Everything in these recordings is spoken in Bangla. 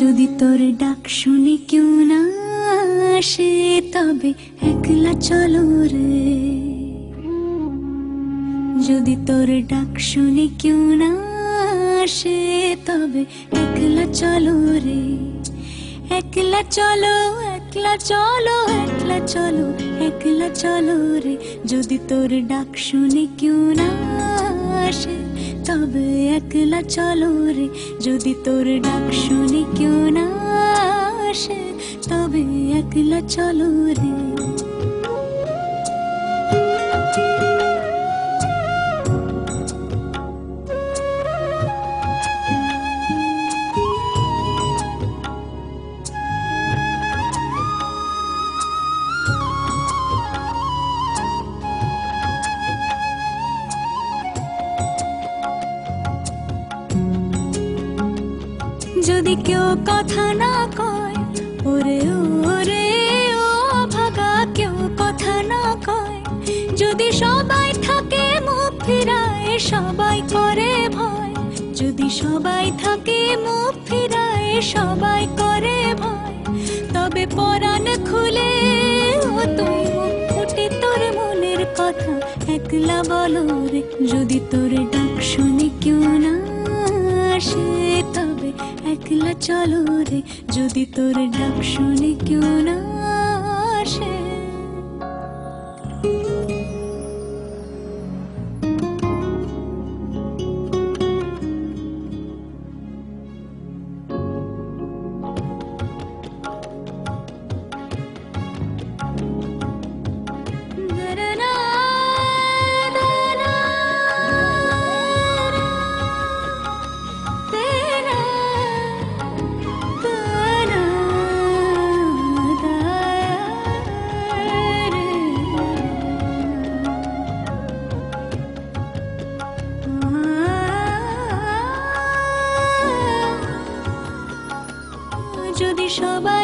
যদি তোর ডাক শুনে কেউ না আসে, তবে একলা চলো রে। যদি তোর ডাক শুনে কেউ না আসে, তবে একলা চলো রে। একলা চলো একলা চলো একলা চলো একলা চলো রে। যদি তোর ডাক শুনে কেউ না আসে, তবে একলা চলো রে। যদি তোর ডাক শুনি কেউ না আসে, তবে একলা চলো রে। যদি কেউ কথা না কয়, ওরে ওরে, ও ভাগা, কেউ কথা না কয়। যদি সবাই থাকে মুখ ফিরায়, সবাই করে ভয়। যদি সবাই থাকে মুখ ফিরায়, সবাই করে ভয়। তবে পরাণ খুলে ও তুই ফুটে তোর মনের কথা। একলা বলো রে, যদি তোর ডাক শুনে কেউ না আসে তবে চলো রে যদি তোর ডাক শুনে কেউ না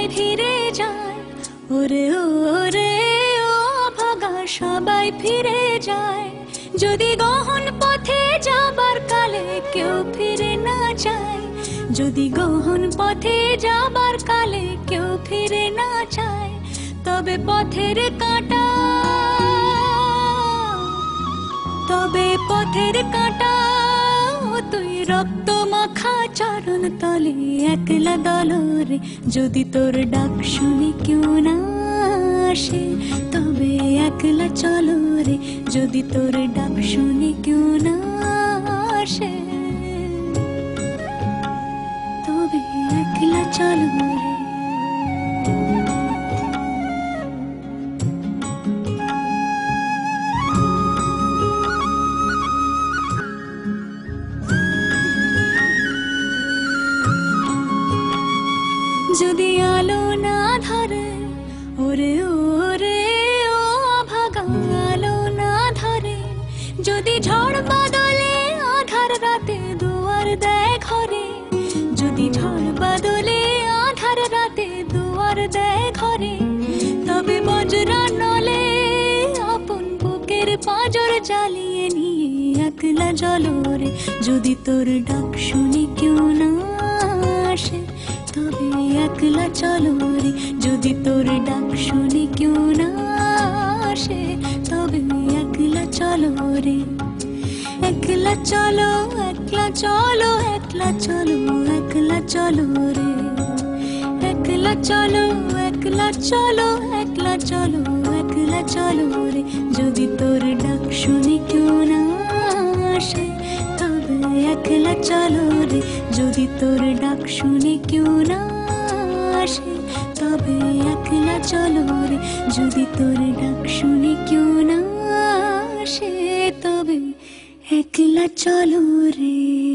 সবাই ফিরে যায়। ওরে ওরে, ও ভাগা, সবাই ফিরে যায়। যদি গহন পথে যাবার কালে কেউ ফিরে না যায়, যদি গহন পথে যাবার কালে কেউ ফিরে না যায়, তবে পথের কাঁটা, তবে পথের কাঁটা তুই রক্ত মাখা চরণ তলে একলা দলরে। যদি তোর ডাক শুনি কেউ না আসে, তবে একলা চলো রে। যদি তোর ডাক শুনি কেউ না যদি আলো না ধরে, ওরে ওরে, ও ভাগা, আলো না ধরে, যদি ঝড় বাদলে আধার রাতে দুয়ার দেয় ঘরে যদি ঝড় বাদলে আধার রাতে দুয়ার দেয় ঘরে তবে বজরা নলে আপন বুকের পাঁজর জ্বালিয়ে নিয়ে একলা জলরে, যদি তোর ডাক শুনি কেউ একলা চলো রে, যদি তোর ডাক শুনে কেউ না আসে, তবে একলা চলো রে। একলা চলো একলা চলো একলা চলো একলা চলো রে। একলা চলো একলা চলো একলা চলো একলা চলো রে। যদি তোর ডাক শুনে কেউ না আসে, তবে একলা চলো রে। যদি তোর ডাক শুনে কেউ না আসে তবে একলা চলো রে, যদি তোর ডাক শুনে কেউ না আসে, তবে একলা চলো রে।